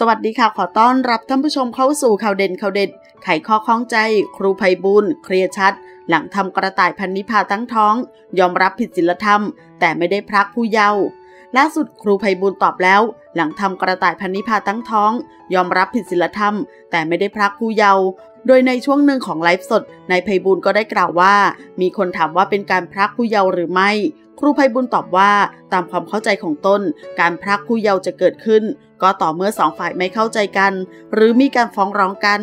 สวัสดีค่ะ ขอต้อนรับท่านผู้ชมเข้าสู่ข่าวเด่นข่าวเด็ด ไขข้อข้องใจ ครูไพบุญเคลียร์ชัด หลังทำกระต่ายพันนิพาตั้งท้อง ยอมรับผิดศีลธรรม แต่ไม่ได้พรักผู้เยาว์ล่าสุดครูไพบุญตอบแล้ว หลังทำกระต่ายพันนิพาตั้งท้อง ยอมรับผิดศีลธรรม แต่ไม่ได้พรักผู้เยาว์โดยในช่วงหนึ่งของไลฟ์สดนายไพบุญก็ได้กล่าวว่า มีคนถามว่าเป็นการพรักผู้เยาว์หรือไม่ ครูไพบุญตอบว่า ตามความเข้าใจของตนการพรักผู้เยาว์จะเกิดขึ้น ก็ต่อเมื่อสองฝ่ายไม่เข้าใจกัน หรือมีการฟ้องร้องกัน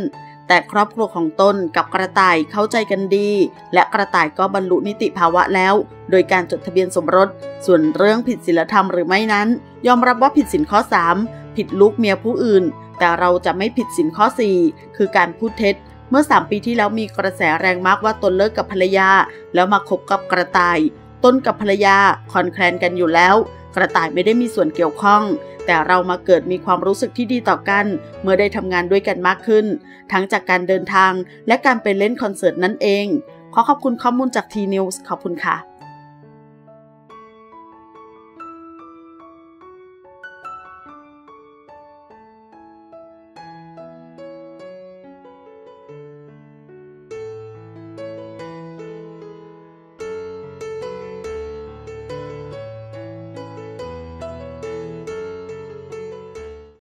แต่ครอบครัวของตนกับกระต่ายเข้าใจกันดี และกระต่ายก็บรรลุนิติภาวะแล้ว โดยการจดทะเบียนสมรส ส่วนเรื่องผิดศีลธรรมหรือไม่นั้น ยอมรับว่าผิดสินข้อ 3 ผิดลูกเมียผู้อื่น แต่เราจะไม่ผิดสินข้อ 4 คือการพูดเท็จเมื่อ 3 ปีที่แล้วมีกระแสแรงมากว่าตนเลิกกับภรรยา แล้วมาคบกับกระต่าย ต้นกับภรรยาคอนแคลนกันอยู่แล้ว กระต่ายไม่ได้มีส่วนเกี่ยวข้อง แต่เรามาเกิดมีความรู้สึกที่ดีต่อกัน เมื่อได้ทำงานด้วยกันมากขึ้น ทั้งจากการเดินทางและการไปเล่นคอนเสิร์ตนั่นเอง ขอขอบคุณข้อมูลจากทีนิวส์ขอบคุณค่ะ